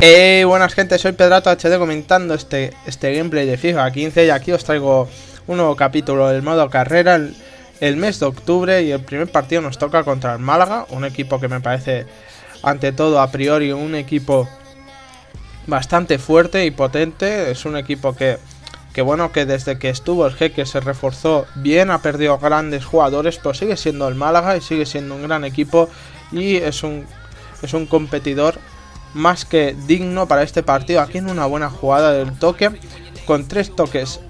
Hey, buenas gente, soy Pedrato HD comentando este, este gameplay de FIFA 15 y aquí os traigo un nuevo capítulo del modo carrera. El, mes de octubre y el primer partido nos toca contra el Málaga, un equipo que me parece ante todo a priori un equipo bastante fuerte y potente, es un equipo que, que bueno que desde que estuvo el jeque se reforzó bien, ha perdido grandes jugadores, pero sigue siendo el Málaga y sigue siendo un gran equipo y es un, es un competidor más que digno para este partido. Aquí en una buena jugada del toque, con tres toques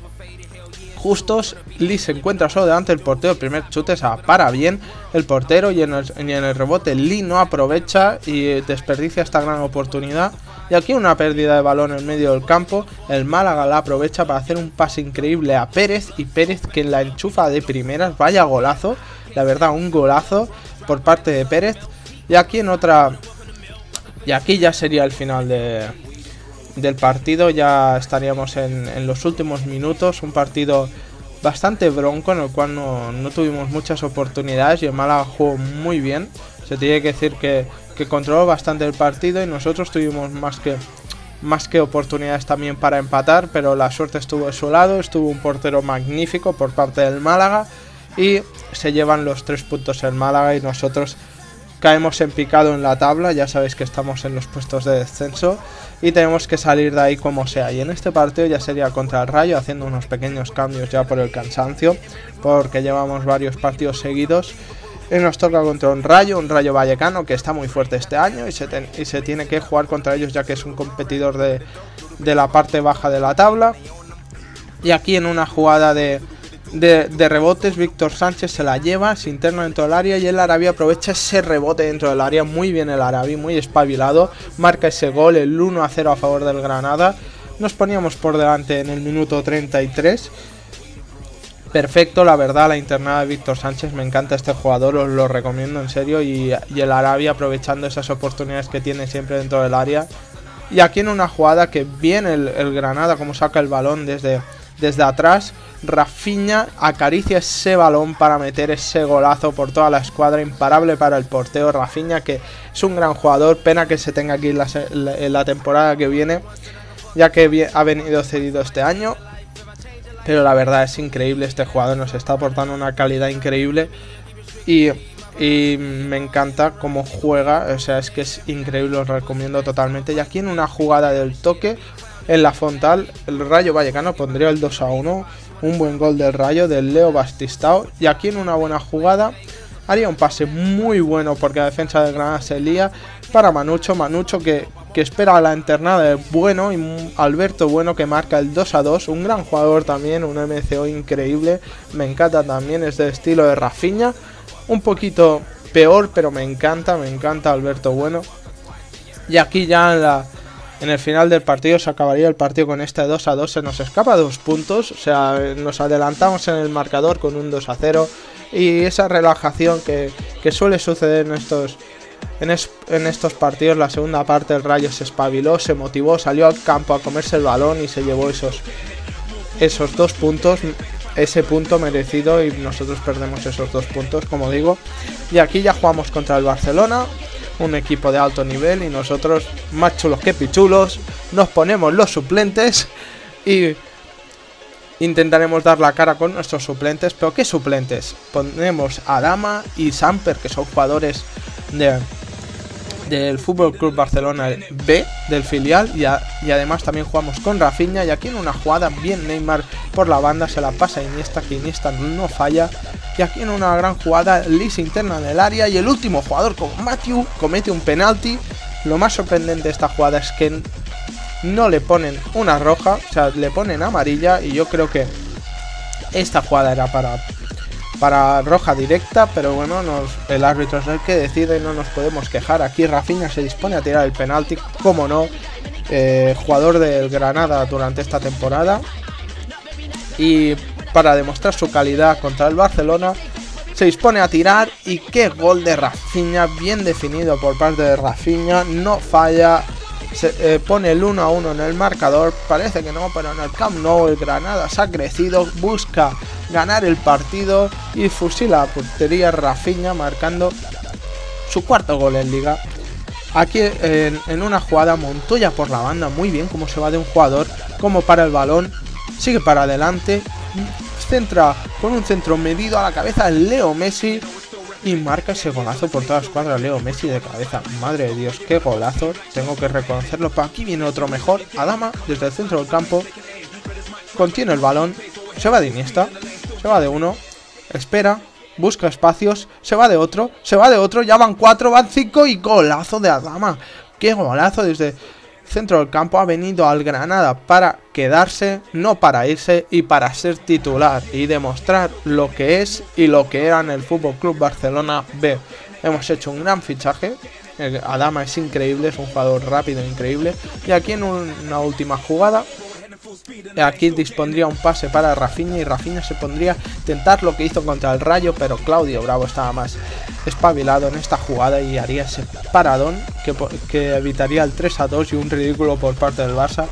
justos, Lee se encuentra solo delante del portero. El primer chute se para bien el portero y en el, en el rebote Lee no aprovecha y desperdicia esta gran oportunidad. Y aquí una pérdida de balón en medio del campo. El Málaga la aprovecha para hacer un pase increíble a Pérez. Y Pérez que la enchufa de primeras. Vaya golazo. La verdad, un golazo por parte de Pérez. Y aquí en otra y aquí ya sería el final de, del partido, ya estaríamos en, los últimos minutos, un partido bastante bronco en el cual no, tuvimos muchas oportunidades. Y el Málaga jugó muy bien. Se tiene que decir que, que, controló bastante el partido. Y nosotros tuvimos más que, más que oportunidades también para empatar, pero la suerte estuvo de su lado, estuvo un portero magnífico por parte del Málaga. Y se llevan los tres puntos el Málaga y nosotros caemos en picado en la tabla, ya sabéis que estamos en los puestos de descenso y tenemos que salir de ahí como sea. Y en este partido ya sería contra el Rayo, haciendo unos pequeños cambios ya por el cansancio, porque llevamos varios partidos seguidos. Y nos toca contra un Rayo, un Rayo Vallecano que está muy fuerte este año y se, y se tiene que jugar contra ellos ya que es un competidor de, de la parte baja de la tabla. Y aquí en una jugada de, de, rebotes, Víctor Sánchez se la lleva, se interna dentro del área y el Arabi aprovecha ese rebote dentro del área. Muy bien el Arabi, muy espabilado. Marca ese gol, el 1 a 0 a favor del Granada. Nos poníamos por delante en el minuto 33. Perfecto, la verdad, la internada de Víctor Sánchez. Me encanta este jugador, os lo recomiendo en serio. Y, el Arabi aprovechando esas oportunidades que tiene siempre dentro del área. Y aquí en una jugada que viene el, el Granada, como saca el balón desde desde atrás, Rafinha acaricia ese balón para meter ese golazo por toda la escuadra. Imparable para el porteo. Rafinha, que es un gran jugador. Pena que se tenga aquí en la, temporada que viene, ya que ha venido cedido este año. Pero la verdad es increíble este jugador. Nos está aportando una calidad increíble. Y y me encanta cómo juega, o sea, es que es increíble, lo recomiendo totalmente. Y aquí en una jugada del toque, en la frontal, el Rayo Vallecano pondría el 2 a 1. Un buen gol del Rayo del Leo Bastistao. Y aquí en una buena jugada haría un pase muy bueno porque la defensa del Granada se lía para Manucho. Manucho que, que espera la internada de Bueno y Alberto Bueno que marca el 2 a 2. Un gran jugador también, un MCO increíble. Me encanta también, es de estilo de Rafiña. Un poquito peor, pero me encanta, me encanta Alberto Bueno. Y aquí ya en la en el final del partido se acabaría el partido con este 2 a 2. Se nos escapa dos puntos. O sea, nos adelantamos en el marcador con un 2 a 0. Y esa relajación que, suele suceder en estos, en, estos partidos, la segunda parte el Rayo se espabiló, se motivó, salió al campo a comerse el balón y se llevó esos, esos dos puntos. Ese punto merecido y nosotros perdemos esos dos puntos, como digo. Y aquí ya jugamos contra el Barcelona un equipo de alto nivel y nosotros, más chulos que pichulos, nos ponemos los suplentes y intentaremos dar la cara con nuestros suplentes. Pero ¿qué suplentes? Ponemos a Dama y Samper, que son jugadores de del Fútbol Club Barcelona B del filial y, además también jugamos con Rafinha y aquí en una jugada bien Neymar por la banda se la pasa Iniesta que Iniesta no falla y aquí en una gran jugada Liz interna en el área y el último jugador con Matthew comete un penalti lo más sorprendente de esta jugada es que no le ponen una roja o sea le ponen amarilla y yo creo que esta jugada era para para roja directa, pero bueno, el árbitro es el que decide no nos podemos quejar. Aquí Rafinha se dispone a tirar el penalti, como no, eh, jugador del Granada durante esta temporada. Y para demostrar su calidad contra el Barcelona, se dispone a tirar y qué gol de Rafinha, bien definido por parte de Rafinha, no falla, se eh, pone el 1 a 1 en el marcador, parece que no, pero en el Camp Nou el Granada se ha crecido, busca ganar el partido y fusila a portería Rafinha marcando su cuarto gol en liga. Aquí en, una jugada Montoya por la banda, muy bien como se va de un jugador, como para el balón, sigue para adelante, centra con un centro medido a la cabeza Leo Messi y marca ese golazo por todas las cuadras Leo Messi de cabeza. Madre de Dios, qué golazo, tengo que reconocerlo. Para aquí viene otro mejor, Adama desde el centro del campo, contiene el balón, se va de Iniesta, se va de uno, espera, busca espacios, se va de otro, se va de otro, ya van cuatro, van cinco y golazo de Adama. Qué golazo desde centro del campo ha venido al Granada para quedarse, no para irse y para ser titular y demostrar lo que es y lo que era en el Fútbol Club Barcelona B. Hemos hecho un gran fichaje. Adama es increíble, es un jugador rápido, increíble. Y aquí en una última jugada Aquí dispondría un pase para Rafinha y Rafinha se pondría a intentar lo que hizo contra el Rayo, pero Claudio Bravo estaba más espabilado en esta jugada y haría ese paradón que, que evitaría el 3 a 2 y un ridículo por parte del Barça.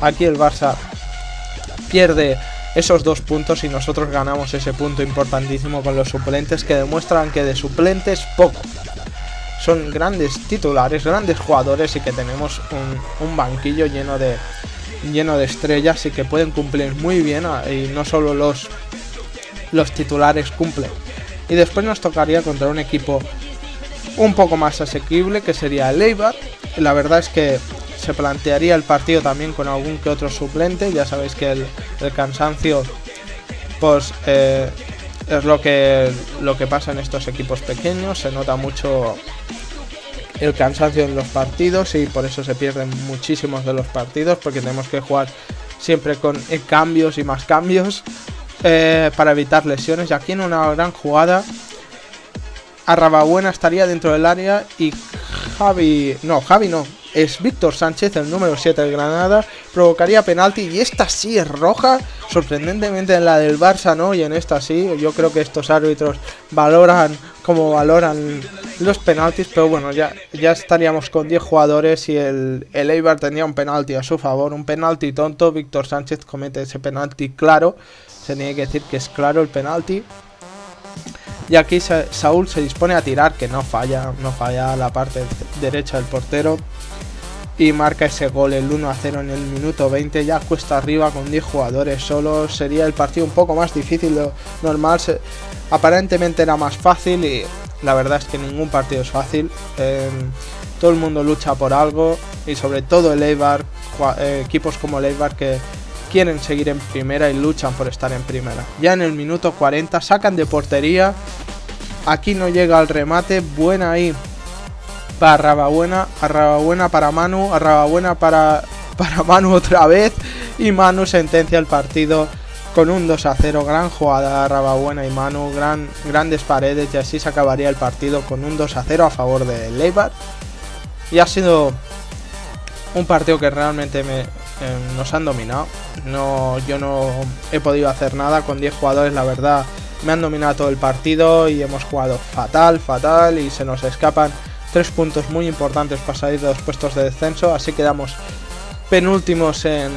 Aquí el Barça pierde esos dos puntos y nosotros ganamos ese punto importantísimo con los suplentes que demuestran que de suplentes poco. Son grandes titulares, grandes jugadores y que tenemos un banquillo lleno de, lleno de estrellas y que pueden cumplir muy bien ah, y no solo los, los titulares cumplen. Y después nos tocaría contra un equipo un poco más asequible que sería el Eibar. La verdad es que se plantearía el partido también con algún que otro suplente. Ya sabéis que el, cansancio pues eh, es lo que, lo que pasa en estos equipos pequeños. Se nota mucho el cansancio en los partidos y por eso se pierden muchísimos de los partidos porque tenemos que jugar siempre con cambios y más cambios eh, para evitar lesiones. Y aquí en una gran jugada, Arrababuena estaría dentro del área y Javi, no, Javi no, es Víctor Sánchez, el número 7 del Granada, provocaría penalti y esta sí es roja, sorprendentemente en la del Barça no, y en esta sí, yo creo que estos árbitros valoran como valoran los penaltis, pero bueno, ya, ya estaríamos con 10 jugadores y el, el Eibar tenía un penalti a su favor, un penalti tonto, Víctor Sánchez comete ese penalti claro, se tiene que decir que es claro el penalti. Y aquí Saúl se dispone a tirar, que no falla, no falla la parte derecha del portero. Y marca ese gol, el 1 a 0 en el minuto 20, ya cuesta arriba con 10 jugadores solo, sería el partido un poco más difícil lo normal, aparentemente era más fácil y la verdad es que ningún partido es fácil, em, todo el mundo lucha por algo y sobre todo el Eibar, eh, equipos como el Eibar que quieren seguir en primera y luchan por estar en primera. Ya en el minuto 40 sacan de portería, aquí no llega al remate, buena ahí para Rababuena, Rababuena para Manu, Rababuena para, para Manu otra vez y Manu sentencia el partido con un 2 a 0, gran jugada Rababuena y Manu, gran, grandes paredes y así se acabaría el partido con un 2 a 0 a favor de Leibar. Y ha sido un partido que realmente me, eh, nos han dominado. No, yo no he podido hacer nada con 10 jugadores, la verdad. Me han dominado todo el partido y hemos jugado fatal, fatal y se nos escapan Tres puntos muy importantes para salir de los puestos de descenso. Así quedamos penúltimos en,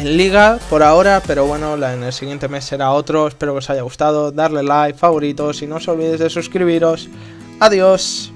en liga por ahora. Pero bueno, en el siguiente mes será otro. Espero que os haya gustado. Darle like, favoritos y no os olvidéis de suscribiros. Adiós.